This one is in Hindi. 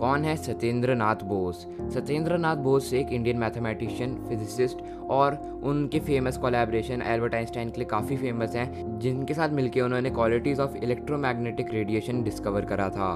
कौन है सत्येंद्र नाथ बोस? सत्येंद्र नाथ बोस एक इंडियन मैथमेटिशियन फिजिसिस्ट और उनके फ़ेमस कोलैबोरेशन एल्बर्ट आइंस्टाइन के लिए काफ़ी फ़ेमस हैं, जिनके साथ मिलकर उन्होंने qualities of electromagnetic radiation discover करा था।